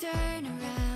turn around.